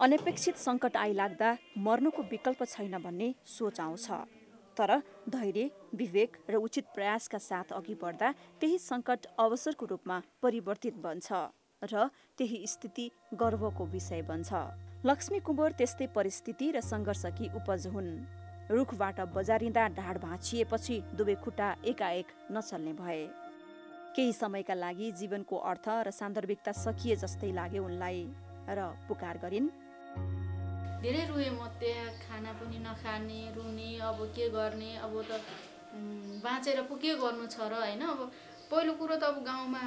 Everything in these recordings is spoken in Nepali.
अनपेक्षित सङ्कट आइलाग्दा मर्नुको विकल्प छैन भन्ने सोच आउँछ। तर धैर्य विवेक र उचित प्रयासका साथ अघि बढ्दा त्यही सङ्कट अवसरको रूपमा परिवर्तित बन्छ र त्यही स्थिति गर्वको विषय बन्छ। लक्ष्मी कुँवर त्यस्तै परिस्थिति र सङ्घर्षकी उपज हुन्। रुखबाट बजारिँदा ढाड भाँचिएपछि दुवै खुट्टा एकाएक नचल्ने भए। केही समयका लागि जीवनको अर्थ र सान्दर्भिकता सकिए जस्तै लाग्यो उनलाई र पुकार गरिन्। धेरै रोएँ म त्यहाँ खाना पनि नखाने रुने अब के गर्ने अब त बाँचेर पो के गर्नु छ र होइन? अब पहिलो कुरो त अब गाउँमा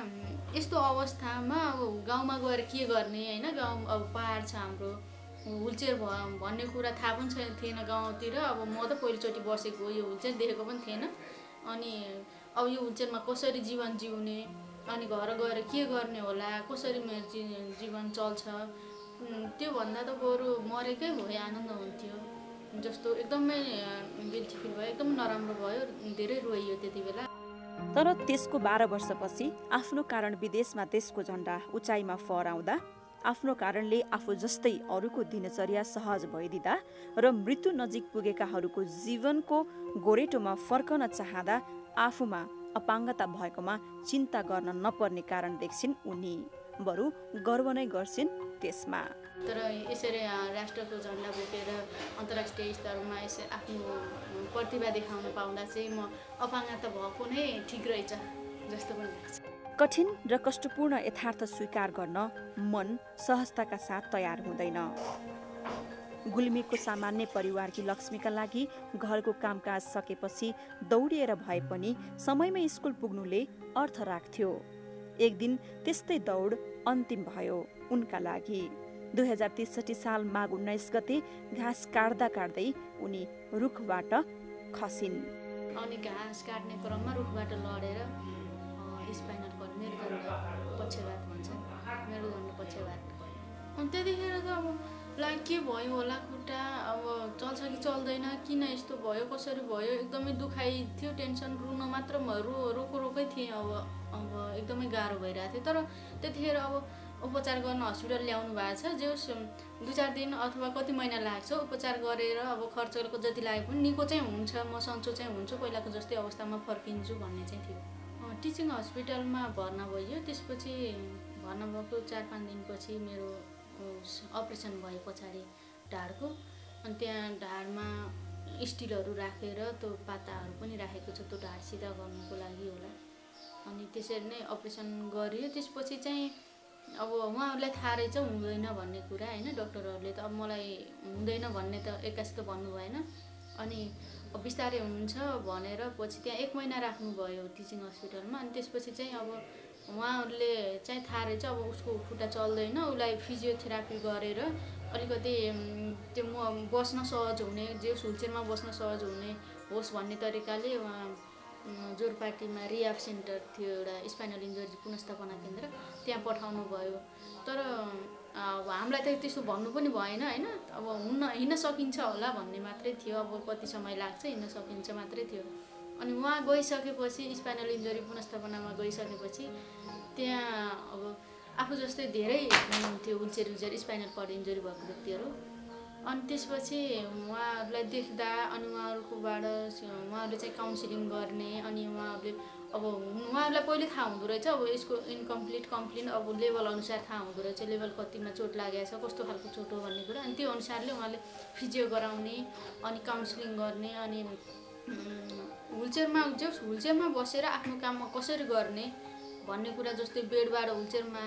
यस्तो अवस्थामा अब गाउँमा गएर के गर्ने होइन? गाउँ अब पाहाड छ हाम्रो हुलचेयर भ भन्ने कुरा थाहा पनि छैन थिएन गाउँतिर। अब म त पहिलोचोटि बसेको यो हुलचेयर देखेको पनि थिएन। अनि अब यो हुलचेयरमा कसरी जीवन जिउने अनि घर गएर के गर्ने होला कसरी मेरो जीवन चल्छ? त्योभन्दा त बरु मरेकै भए आनन्द हुन्थ्यो। जस्तो एकदमै गिल्टी फिल भयो एकदम नराम्रो भयो धेरै रोइयो त्यति बेला। तर त्यसको बाह्र वर्षपछि आफ्नो कारण विदेशमा देशको झन्डा उचाइमा फहराउँदा आफ्नो कारणले आफू जस्तै अरूको दिनचर्या सहज भइदिँदा र मृत्यु नजिक पुगेकाहरूको जीवनको गोरेटोमा फर्कन चाहँदा आफूमा अपाङ्गता भएकोमा चिन्ता गर्न नपर्ने कारण देख्छिन् उनी। बरु गर्व नै गर्छिन्। त्यसमा। तर यसरी राष्ट्रको झन्डा बोकेर अन्तर्राष्ट्रिय स्तरमा यसरी आफ्नो प्रतिभा देखाउन पाउँदा चाहिँ म अपाङ्गता भएको नै ठिक रहेछ जस्तो पनि लाग्छ। कठिन र कष्टपूर्ण यथार्थ स्वीकार गर्न मन सहजताका साथ तयार हुँदैन। गुल्मीको सामान्य परिवारकी लक्ष्मीका लागि घरको कामकाज सकेपछि दौडिएर भए पनि समयमै स्कुल पुग्नुले अर्थ राख्थ्यो। एक दिन त्यस्तै दौड अन्तिम भयो। उनका लागि। दुई हजार त्रिसठी साल माघ उन्नाइस गते घाँस काट्दा काट्दै उनी रुखबाट खसिन्। अनि घाँस काट्ने क्रममा रुखबाट लडेर स्पाइनल कर्ड मेरुदण्ड पक्षघात भन्छ। मेरुदण्ड पक्षघात। अनि त्यतिखेर त अब ला के भयो होला खुट्टा? अब चल्छ कि चल्दैन? किन यस्तो भयो? कसरी भयो? एकदमै दुखाइ थियो टेन्सन रुन मात्र रो रोको रोकै थिएँ अब अब एकदमै गाह्रो भइरहेको थियो। तर त्यतिखेर अब उपचार गर्न हस्पिटल ल्याउनु भएको छ। जो दुई चार दिन अथवा कति महिना लाग्छ उपचार गरेर अब खर्चको जति लागे पनि निको चाहिँ हुन्छ म सन्चो चाहिँ हुन्छु पहिलाको जस्तै अवस्थामा फर्किन्छु भन्ने चाहिँ थियो। टिचिङ हस्पिटलमा भर्ना भयो। त्यसपछि भर्ना भएको चार पाँच दिनपछि मेरो अपरेसन भयो पछाडि ढाडको। अनि त्यहाँ ढाडमा स्टिलहरू राखेर त्यो पाताहरू पनि राखेको छ त्यो ढाड सिधा गर्नुको लागि होला। अनि त्यसरी नै अपरेसन गरियो। त्यसपछि चाहिँ अब उहाँहरूलाई थाहा रहेछ हुँदैन भन्ने कुरा होइन डक्टरहरूले त अब मलाई हुँदैन भन्ने त एक्कासी त भन्नु भएन। अनि बिस्तारै हुनुहुन्छ भनेर पछि त्यहाँ एक महिना राख्नुभयो टिचिङ हस्पिटलमा अनि त्यसपछि चाहिँ अब उहाँहरूले चाहिँ थाहा रहेछ अब उसको खुट्टा चल्दैन उसलाई फिजियोथेरापी गरेर अलिकति त्यो म बस्न सहज हुने जे हुलचेयरमा बस्न सहज हुने होस् भन्ने तरिकाले उहाँ जोरपाटीमा रियाब सेन्टर थियो एउटा स्पाइनल इन्जरी पुनस्थापना केन्द्र त्यहाँ पठाउनु भयो। तर अब हामीलाई त त्यस्तो भन्नु पनि भएन होइन? अब हुन हिँड्न सकिन्छ होला भन्ने मात्रै थियो। अब कति समय लाग्छ हिँड्न सकिन्छ मात्रै थियो। अनि उहाँ गइसकेपछि स्पाइनल इन्जरी पुनस्थापनामा गइसकेपछि त्यहाँ अब आफू जस्तै धेरै हुनुहुन्थ्यो wheelchair wheelchair spinal cord injury भएको व्यक्तिहरू। अनि त्यसपछि उहाँहरूलाई देख्दा अनि उहाँहरूकोबाट उहाँहरूले चाहिँ काउन्सिलिङ गर्ने अनि उहाँहरूले अब उहाँहरूलाई पहिले थाहा हुँदो रहेछ अब यसको इन्कम्प्लिट कम्प्लिट अब लेभल अनुसार थाहा हुँदो रहेछ लेभल कतिमा चोट लागेको छ कस्तो खालको चोट हो भन्ने कुरा। अनि त्यो अनुसारले उहाँले फिजियो गराउने अनि काउन्सिलिङ गर्ने अनि हुलचेयरमा जो हुलचेयरमा बसेर आफ्नो काममा कसरी गर्ने भन्ने कुरा जस्तै बेडबाट हुलचेयरमा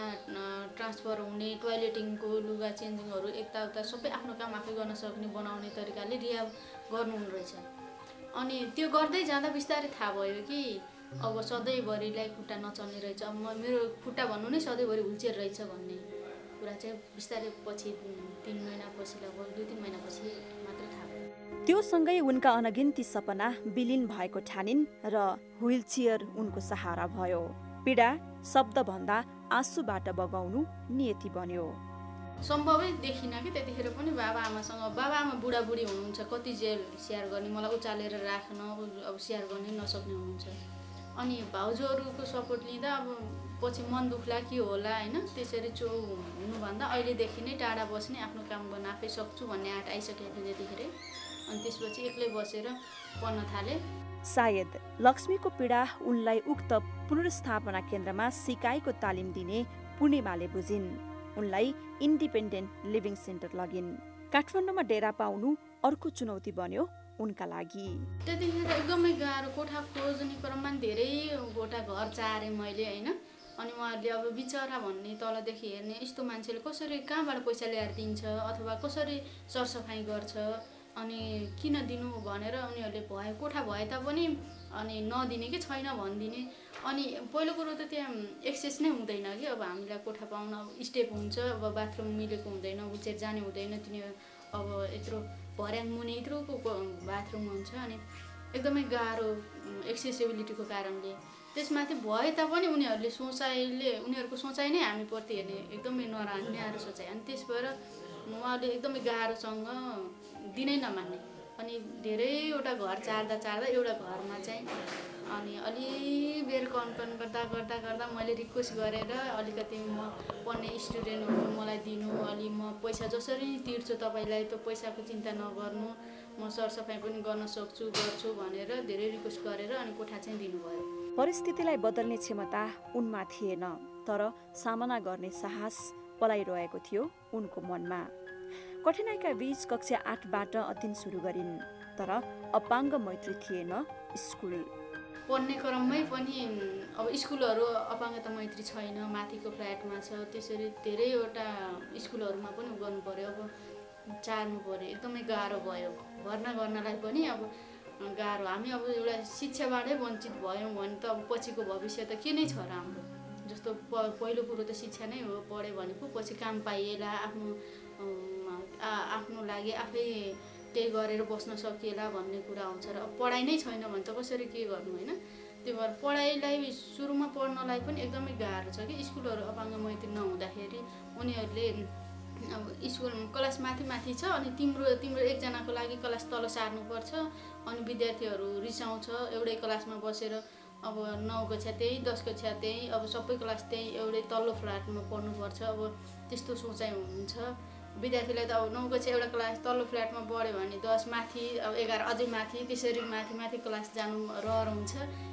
ट्रान्सफर हुने टोइलेटिङको लुगा चेन्जिङहरू यताउता सबै आफ्नो काम आफै गर्न सक्ने बनाउने तरिकाले रिहा गर्नुहुने रहेछ। अनि त्यो गर्दै जाँदा बिस्तारै थाहा भयो कि अब सधैँभरिलाई खुट्टा नचल्ने रहेछ। अब म मेरो खुट्टा भन्नु नै सधैँभरि हुलचेयर रहेछ भन्ने कुरा चाहिँ बिस्तारै पछि तिन महिनापछि लगभग दुई तिन महिनापछि मात्रै थाहा भयो। त्यो सँगै उनका अनगिन्ती सपना विलिन भएको ठानिन् र व्हिल चेयर उनको सहारा भयो। पीडा शब्दभन्दा आँसुबाट बगाउनु नियति बन्यो। सम्भवै देखिनँ कि त्यतिखेर पनि बाबाआमासँग बाबाआमा बुढाबुढी हुनुहुन्छ कति जेल स्याहार गर्ने मलाई उचालेर राख्न अब स्याहार गर्ने नसक्ने हुनुहुन्छ। अनि भाउजूहरूको सपोर्ट लिँदा अब पछि मन दुख्ला के होला होइन? त्यसरी चो हुनुभन्दा अहिलेदेखि नै टाढा बस्ने आफ्नो काम गर्न आफै सक्छु भन्ने आँट आइसकेको थियो त्यतिखेर। अनि त्यसपछि एक्लै बसेर पढ्न थालेँ। सायद लक्ष्मीको पीडा उनलाई उक्त पुनर्स्थापना केन्द्रमा सिकाइको तालिम दिने पूर्णिमाले बुझिन्। उनलाई इन्डिपेन्डेन्ट लिभिङ सेन्टर लगिन्। काठमाडौँमा डेरा पाउनु अर्को चुनौती बन्यो उनका लागि। त्यतिखेर एकदमै गाह्रो कोठा खोज्ने क्रममा नि धेरैवटा घर चाहेँ मैले होइन? अनि उहाँहरूले अब बिचरा भन्ने तलदेखि हेर्ने यस्तो मान्छेले कसरी कहाँबाट पैसा ल्याएर दिन्छ अथवा कसरी सरसफाइ गर्छ? अनि किन दिनु भनेर उनीहरूले भए कोठा भए तापनि अनि नदिने कि छैन भनिदिने। अनि पहिलो कुरो त त्यहाँ एक्सेस नै हुँदैन कि अब हामीलाई कोठा पाउन स्टेप हुन्छ अब बाथरुम मिलेको हुँदैन विलचेयर जाने हुँदैन तिनीहरू अब यत्रो भर्याङ मुनि यत्रोको बाथरुम हुन्छ अनि एकदमै गाह्रो एक्सेसिबिलिटीको कारणले। त्यसमाथि भए तापनि उनीहरूले सोचाइले उनीहरूको सोचाइ नै हामीप्रति हेर्ने एकदमै नरा न्यारो सोचाइ। अनि त्यस भएर उहाँले एकदमै गाह्रोसँग दिनै नमान्ने। अनि धेरैवटा घर चार्दा चार्दा एउटा घरमा चाहिँ अनि अलि बेर कन्कन गर्दा गर्दा गर्दा मैले रिक्वेस्ट गरेर अलिकति म पढ्ने स्टुडेन्टहरू मलाई दिनु अलि म पैसा जसरी तिर्छु तपाईँलाई त्यो पैसाको चिन्ता नगर्नु म सरसफाइ पनि गर्न सक्छु गर्छु भनेर धेरै रिक्वेस्ट गरेर अनि कोठा चाहिँ दिनुभयो। परिस्थितिलाई बदल्ने क्षमता उनमा थिएन तर सामना गर्ने साहस पलाइरहेको थियो उनको मनमा। कठिनाइका बीच कक्षा आठबाट अध्ययन सुरु गरिन् तर अपाङ्ग मैत्री थिएन स्कुल। पढ्ने क्रममै पनि अब स्कुलहरू अपाङ्गता मैत्री छैन माथिको फ्ल्याटमा छ त्यसरी धेरैवटा स्कुलहरूमा पनि गर्नु पऱ्यो अब चार्नु पऱ्यो एकदमै गाह्रो भयो। भर्ना गर्नलाई पनि अब गाह्रो। हामी अब एउटा शिक्षाबाटै वञ्चित भयौँ भने त अब पछिको भविष्य त के नै छ र हाम्रो? जस्तो प पहिलो कुरो त शिक्षा नै हो पढ्यो भने पो पछि काम पाइएला आफ्नो आफ्नो लागि आफै त्यही गरेर बस्न सकिएला भन्ने कुरा आउँछ र अब पढाइ नै छैन भने त कसरी के गर्नु होइन? त्यो भएर पढाइलाई सुरुमा पढ्नलाई पनि एकदमै गाह्रो छ कि स्कुलहरू अपाङ्ग मैत्री नहुँदाखेरि उनीहरूले अब स्कुल क्लास माथि माथि छ अनि तिम्रो तिम्रो एकजनाको लागि क्लास तल सार्नुपर्छ अनि विद्यार्थीहरू रिसाउँछ एउटै क्लासमा बसेर अब नौ कक्षा त्यही दस कक्षा त्यही अब सबै क्लास त्यही एउटै तल्लो फ्ल्याटमा पढ्नुपर्छ। अब त्यस्तो सोचाइ हुन्छ। विद्यार्थीलाई त अब नौ कक्षा एउटा क्लास तल्लो फ्ल्याटमा पढ्यो भने दस माथि अब एघार अझै माथि त्यसरी माथि माथि क्लास जानु रहर हुन्छ।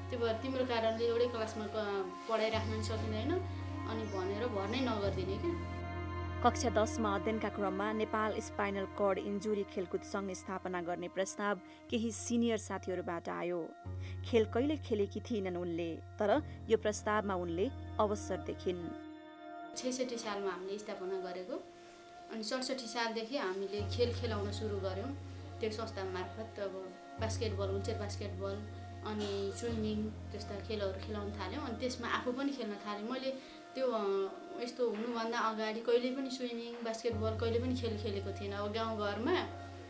त्यो भएर तिम्रो कारणले एउटै क्लासमा पढाइराख्नु पनि सकिँदैन अनि भनेर भर्नै नगरिदिने क्या। कक्षा दसमा अध्ययनका क्रममा नेपाल स्पाइनल कर्ड इन्जुरी खेलकुद सङ्घ स्थापना गर्ने प्रस्ताव केही सिनियर साथीहरूबाट आयो। खेल कहिले खेलेकी थिएनन् उनले तर यो प्रस्तावमा उनले अवसर देखिन्। छैसठी सालमा हामीले स्थापना गरेको। अनि सडसठी सालदेखि हामीले खेल खेलाउन सुरु गऱ्यौँ। त्यो संस्था मार्फत अब बास्केटबल विलचेयर बास्केटबल अनि स्विमिङ जस्ता खेलहरू खेलाउन थाल्यौँ। अनि त्यसमा आफू पनि खेल्न थालेँ। मैले त्यो यस्तो हुनुभन्दा अगाडि कहिले पनि स्विमिङ बास्केटबल कहिले पनि खेल खेलेको थिएन अब गाउँघरमा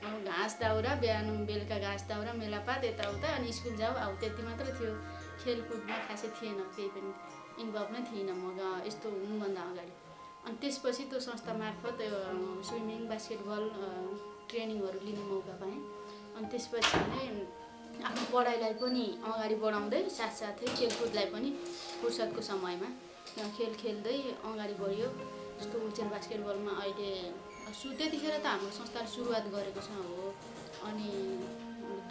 अब घाँस दाउरा बिहान बेलुका घाँस दाउरा मेलापात यताउता अनि स्कुल जाऊ अब त्यति मात्र थियो। खेलकुदमा खासै थिएन केही पनि इन्भल्भ नै थिइनँ म यस्तो हुनुभन्दा अगाडि। अनि त्यसपछि त्यो संस्था मार्फत स्विमिङ बास्केटबल ट्रेनिङहरू लिने मौका पाएँ। अनि त्यसपछि नै आफ्नो पढाइलाई पनि अगाडि बढाउँदै साथसाथै खेलकुदलाई पनि फुर्सदको समयमा खेल खेल्दै अगाडि बढ्यो। जस्तो विलचेयर बास्केटबलमा अहिले सु त्यतिखेर त हाम्रो संस्थाले सुरुवात गरेको छ हो। अनि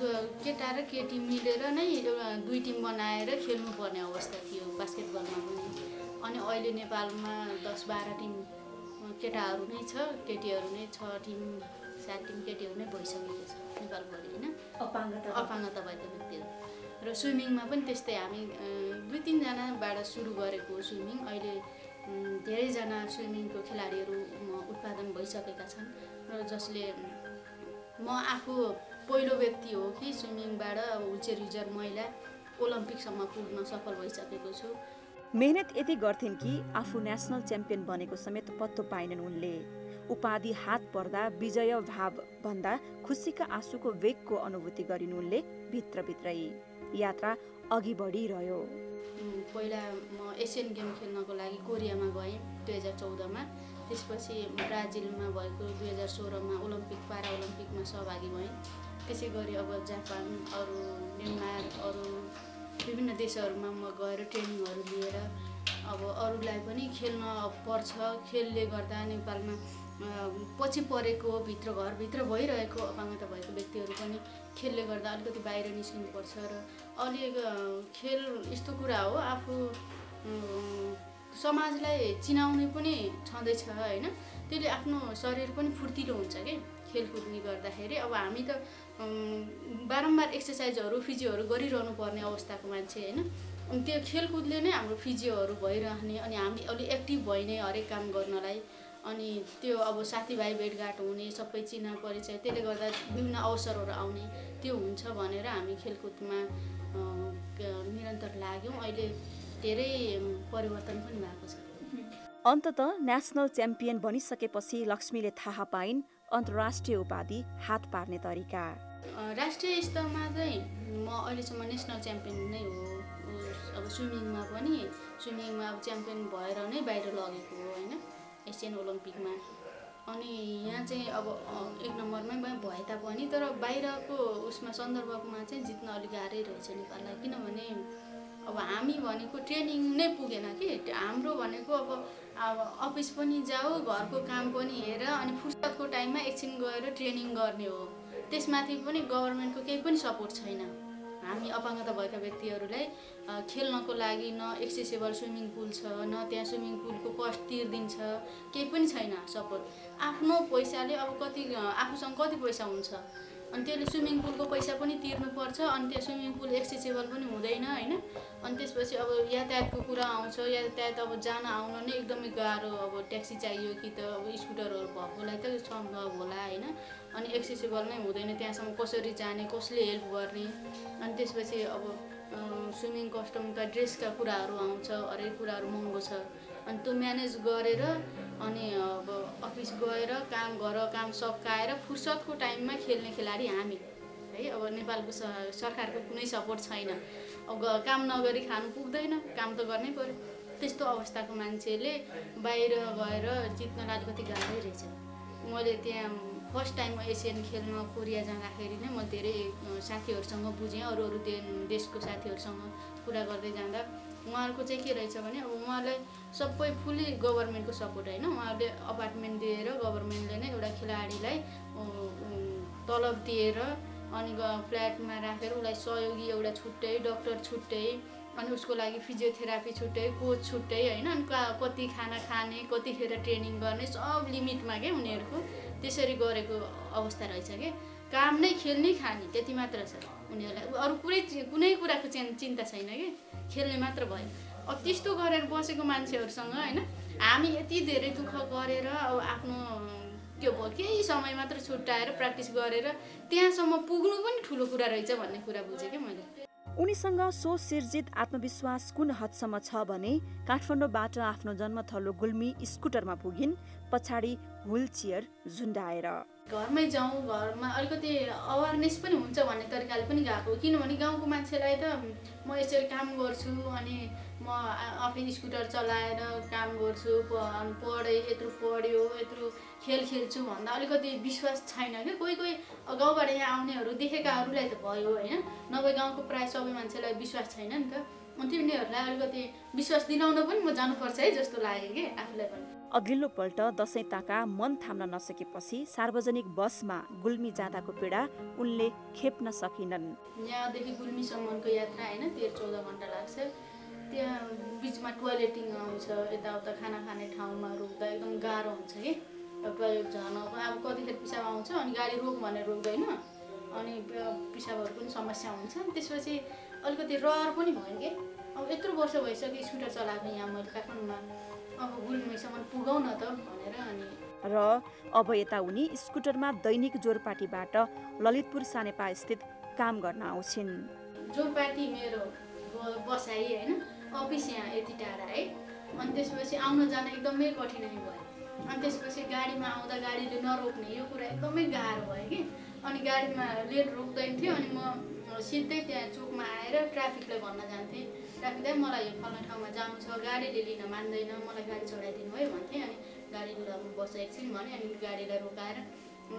केटा र केटी मिलेर नै एउटा दुई टिम बनाएर खेल्नुपर्ने अवस्था थियो बास्केटबलमा पनि। अनि अहिले नेपालमा दस बाह्र टिम केटाहरू नै छ केटीहरू नै छ टिम सात टिम केटीहरू नै भइसकेको छ नेपालभरि होइन। अपाङ्गता अपाङ्गता भएको व्यक्तिहरू र स्विमिङमा पनि त्यस्तै हामी दुई तिनजनाबाट सुरु गरेको स्विमिङ। अहिले धेरैजना स्विमिङको खेलाडीहरू उत्पादन भइसकेका छन्। र जसले म आफू पहिलो व्यक्ति हो कि स्विमिङबाट हुलचेयर युजर महिला ओलम्पिकसम्म पुग्न सफल भइसकेको छु। मेहनत यति गर्थिन् कि आफू नेसनल च्याम्पियन बनेको समेत पत्तो पाइनन् उनले। उपाधि हात पर्दा विजय भाव भन्दा खुसीका आँसुको वेगको अनुभूति गरिन् उनले भित्रभित्रै। यात्रा अघि बढिरह्यो। पहिला म एसियन गेम खेल्नको लागि कोरियामा गएँ दुई हजार चौधमा। त्यसपछि ब्राजिलमा भएको दुई हजार सोह्रमा ओलम्पिक पारा ओलम्पिकमा सहभागी भएँ। त्यसै गरी अब जापान अरू म्यानमार अरू विभिन्न देशहरूमा म गएर ट्रेनिङहरू लिएर अब अरूलाई पनि खेल्न पर्छ। खेलले गर्दा नेपालमा पछि परेको भित्र घरभित्र भइरहेको अपाङ्गता भएको व्यक्तिहरू पनि खेलले गर्दा अलिकति बाहिर निस्किनुपर्छ र अलि खेल यस्तो कुरा हो। आफू समाजलाई चिनाउने पनि छँदैछ होइन। त्यसले आफ्नो शरीर पनि फुर्तिलो हुन्छ कि? खेलकुदले गर्दाखेरि अब हामी त बारम्बार एक्सर्साइजहरू फिजियोहरू गरिरहनु पर्ने अवस्थाको मान्छे होइन। अनि त्यो खेलकुदले नै हाम्रो फिजियोहरू भइरहने अनि हामी अलि एक्टिभ भइने हरेक काम गर्नलाई। अनि त्यो अब साथीभाइ भेटघाट हुने सबै चिना परिचय त्यसले गर्दा विभिन्न अवसरहरू आउने त्यो हुन्छ भनेर हामी खेलकुदमा निरन्तर लाग्यौँ। अहिले धेरै परिवर्तन पनि भएको छ। अन्तत नेसनल च्याम्पियन बनिसकेपछि लक्ष्मीले थाहा पाइन् अन्तर्राष्ट्रिय उपाधि हात पार्ने तरिका। राष्ट्रिय स्तरमा चाहिँ म अहिलेसम्म नेसनल च्याम्पियन नै हो। अब स्विमिङमा पनि स्विमिङमा अब च्याम्पियन भएर नै बाहिर लगेको हो होइन? एसियन ओलम्पिकमा अनि यहाँ चाहिँ अब एक नम्बरमै भए तापनि तर बाहिरको उसमा सन्दर्भमा चाहिँ जित्न अलिक गाह्रै रहेछ नेपाललाई। किनभने अब हामी भनेको ट्रेनिङ नै पुगेन कि। हाम्रो भनेको अब अब अफिस पनि जाऊ घरको काम पनि हेर अनि फुर्सदको टाइममा एकछिन गएर ट्रेनिङ गर्ने हो। त्यसमाथि पनि गभर्मेन्टको केही पनि सपोर्ट छैन। हामी अपाङ्गता भएका व्यक्तिहरूलाई खेल्नको लागि न एक्सेसेबल स्विमिङ पुल छ न त्यहाँ स्विमिङ पुलको कस्ट तिर्दिन्छ केही पनि छैन सपोर्ट। आफ्नो पैसाले अब कति आफूसँग कति पैसा हुन्छ? अनि त्यसले स्विमिङ पुलको पैसा पनि तिर्नुपर्छ अनि त्यो स्विमिङ पुल एक्सेसेबल पनि हुँदैन होइन? अनि त्यसपछि अब यातायातको कुरा आउँछ यातायात अब जान आउन नै एकदमै गाह्रो अब ट्याक्सी चाहियो कि त अब स्कुटरहरू भएकोलाई त सम्भव होला होइन? अनि एक्सेसेबल नै हुँदैन त्यहाँसम्म कसरी जाने कसले हेल्प गर्ने? अनि त्यसपछि अब स्विमिङ कस्टमका ड्रेसका कुराहरू आउँछ हरेक कुराहरू महँगो छ। अनि त्यो म्यानेज गरेर अनि अब अफिस गएर काम गर काम सकाएर फुर्सदको टाइममा खेल्ने खेलाडी हामी। है अब नेपालको सरकारको कुनै सपोर्ट छैन। अब काम नगरी खानु पुग्दैन काम त गर्नै पऱ्यो त्यस्तो अवस्थाको मान्छेले बाहिर गएर जित्नलाई अलिकति गाह्रै रहेछ। मैले त्यहाँ फर्स्ट टाइम एसियन खेलमा कोरिया जाँदाखेरि नै म धेरै साथीहरूसँग बुझेँ। अरू अरू देशको साथीहरूसँग कुरा गर्दै जाँदा उहाँहरूको चाहिँ के रहेछ भने अब उहाँलाई सबै फुल्ली गभर्मेन्टको सपोर्ट होइन। उहाँहरूले अपार्टमेन्ट दिएर गभर्मेन्टले नै एउटा खेलाडीलाई तलब दिएर अनि फ्ल्याटमा राखेर उसलाई सहयोगी एउटा छुट्टै डक्टर छुट्टै अनि उसको लागि फिजियोथेरापी छुट्टै कोच छुट्टै होइन। अनि कति खाना खाने कतिखेर ट्रेनिङ गर्ने सब लिमिटमा क्या उनीहरूको। त्यसरी गरेको अवस्था रहेछ कि काम नै खेल्नै खाने त्यति मात्र छ। उनीहरूलाई अरू चि- कुनै कुराको चिन् चिन्ता छैन कि खेल्ने मात्र भयो अब त्यस्तो गरेर बसेको मान्छेहरूसँग होइन हामी यति धेरै दुःख गरेर अब आफ्नो त्यो भयो केही समय मात्र छुट्याएर प्र्याक्टिस गरेर त्यहाँसम्म पुग्नु पनि ठुलो कुरा रहेछ भन्ने कुरा बुझेँ क्या मैले। उनीसँग सो सिर्जित आत्मविश्वास कुन हदसम्म छ भने काठमाडौँबाट आफ्नो जन्मथलो गुल्मी स्कुटरमा पुगिन् पछाडि व्हिल चेयर झुन्डाएर। घरमै जाउँ घरमा अलिकति अवेरनेस पनि हुन्छ भन्ने तरिकाले पनि गएको किनभने गाउँको मान्छेलाई त म यसरी काम गर्छु अनि म आफै स्कुटर चलाएर काम गर्छु पढेँ यत्रो पढ्यो यत्रो खेल खेल्छु भन्दा अलिकति विश्वास छैन क्या। कोही कोही गाउँबाट यहाँ आउनेहरू देखेकाहरूलाई त भयो होइन। नभए गाउँको प्रायः सबै मान्छेलाई विश्वास छैन नि त। अनि तिनीहरूलाई अलिकति विश्वास दिलाउन पनि म जानुपर्छ है जस्तो लाग्यो कि आफूलाई पनि। अघिल्लो पल्ट दसैँ ताका मन थाम्न नसकेपछि सार्वजनिक बसमा गुल्मी जाँदाको पीडा उनले खेप्न सकिनन्। यहाँदेखि गुल्मीसम्मको यात्रा होइन तेह्र चौध घन्टा लाग्छ। त्यहाँ बिचमा टोइलेटिङ आउँछ यताउता खाना खाने ठाउँमा रोक्दा एकदम गाह्रो हुन्छ कि अब टोइलेट झर्न अब कतिखेर पिसाब आउँछ अनि गाडी रोक भनेर रोक्दैन अनि पिसाबहरू पनि समस्या हुन्छ। त्यसपछि अलिकति रहर पनि भयो कि। अब यत्रो वर्ष भइसक्यो स्कुटर चलाएको यहाँ मैले काठमाडौँमा। अब गुल्मीसम्म पुगौँ न त भनेर अनि र अब यता उनी स्कुटरमा दैनिक जोरपाटीबाट ललितपुर सानेपा स्थित काम गर्न आउँछिन्। जो पार्टी मेरो बसाइ होइन? अफिस यहाँ यति टाढा है? अनि त्यसपछि आउन जान एकदमै कठिनाइ भयो। अनि त्यसपछि गाडीमा आउँदा गाडीले नरोक्ने यो कुरा एकदमै गाह्रो भयो कि? अनि गाडीमा लेट रोक्दैन थियो अनि म सिधै त्यहाँ चोकमा आएर ट्राफिकलाई भन्न जान्थेँ। ट्राफिकलाई मलाई यो फल्ना ठाउँमा जानु छ गाडीले लिन मान्दैन मलाई गाडी चढाइदिनु है भन्थेँ अनि अब बस एकछिन भने अनि गाडीलाई रोकाएर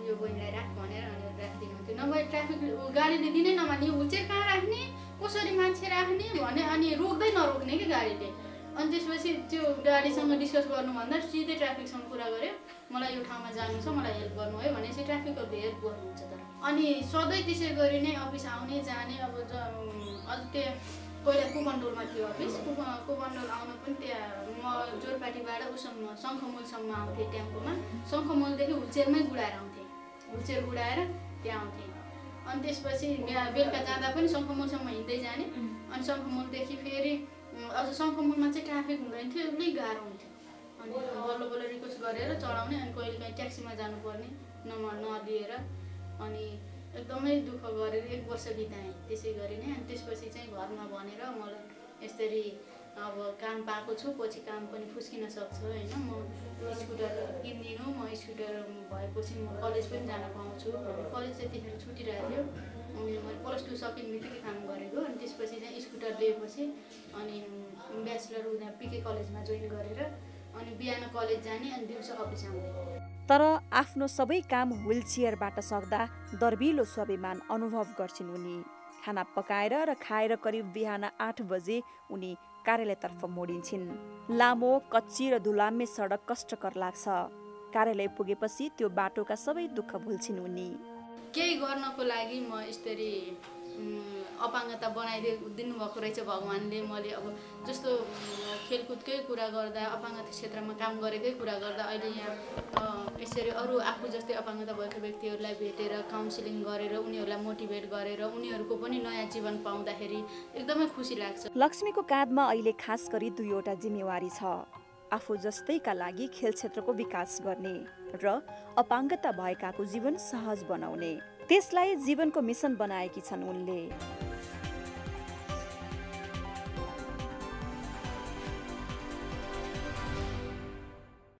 यो बहिनीलाई राख भनेर अनि राखिदिनुहुन्थ्यो नभए ट्राफिक गाडीले दिनै नमान्ने ऊ चाहिँ कहाँ राख्ने? कसरी मान्छे राख्ने भने अनि रोक्दै नरोक्ने कि गाडीले? अनि त्यसपछि त्यो गाडीसँग डिस्कस गर्नुभन्दा सिधै ट्राफिकसँग कुरा गऱ्यो। मलाई यो ठाउँमा जानु छ मलाई हेल्प गर्नु है भनेपछि ट्राफिकहरूले हेल्प गर्नुहुन्छ तर। अनि सधैँ त्यसै गरी नै अफिस आउने जाने अब ज अझ त्यहाँ पहिला कुकन्डोलमा थियो अफिस। कुक कुकन्डोल आउनु पनि त्यहाँ म जोरपाटीबाट उसँग शङ्खमूलसम्म आउँथेँ टेम्पोमा शङ्खमूलदेखि हुलचेरमै गुडाएर आउँथेँ। हुलचेर गुडाएर त्यहाँ आउँथेँ। अनि त्यसपछि बेलुका जाँदा पनि शङ्खमूलसम्म हिँड्दै जाने। अनि शङ्खमूलदेखि फेरि अझ शङ्खमूलमा चाहिँ ट्राफिक हुँदैन थियो अलिक गाह्रो हुन्थ्यो। अनि बल्ल बल्ल रिक्वेस्ट गरेर चढाउने अनि कहिले काहीँ ट्याक्सीमा जानुपर्ने नम्बर नलिएर अनि एकदमै दुःख गरेर एक वर्ष बिताएँ त्यसै गरी नै। अनि त्यसपछि चाहिँ घरमा भनेर मलाई यसरी अब काम पाएको छु पछि काम पनि फुस्किन सक्छ होइन? म स्कुटर किनिदिनु म स्कुटर भएपछि म कलेज पनि जान पाउँछु। कलेज त्यतिखेर छुटिरहेको थियो अनि मैले प्लस टू सकिने बित्तिकै काम गरेको अनि त्यसपछि चाहिँ स्कुटर लिएपछि अनि ब्याचलर उता पिके कलेजमा जोइन गरेर अनि बिहान कलेज जाने अनि दिउँसो अफिस आउने। तर आफ्नो सबै काम व्हिल चेयरबाट सक्दा दर्बिलो स्वाभिमान अनुभव गर्छिन् उनी। खाना पकाएर र खाएर करिब बिहान आठ बजे उनी कार्यालयतर्फ मोडिन्छन्। लामो कच्ची र धुलाम्मे सडक कष्टकर लाग्छ। कार्यालय पुगेपछि त्यो बाटोका सबै दुःख भुल्छिन् उनी। केही गर्नको लागि म यसरी अपाङ्गता बनाइदिए दिनुभएको रहेछ भगवान्ले। मैले अब जस्तो खेलकुदकै कुरा गर्दा अपाङ्गता क्षेत्रमा काम गरेकै कुरा गर्दा अहिले यहाँ यसरी अरू आफू जस्तै अपाङ्गता भएको व्यक्तिहरूलाई भेटेर काउन्सिलिङ गरेर उनीहरूलाई मोटिभेट गरेर उनीहरूको पनि नयाँ जीवन पाउँदाखेरि एकदमै खुसी लाग्छ। लक्ष्मीको काँधमा अहिले खास गरी दुईवटा जिम्मेवारी छ। आफू जस्तैका लागि खेल क्षेत्रको विकास गर्ने र अपाङ्गता भएकाको जीवन सहज बनाउने। त्यसलाई जीवनको मिसन बनाएकी छन् उनले।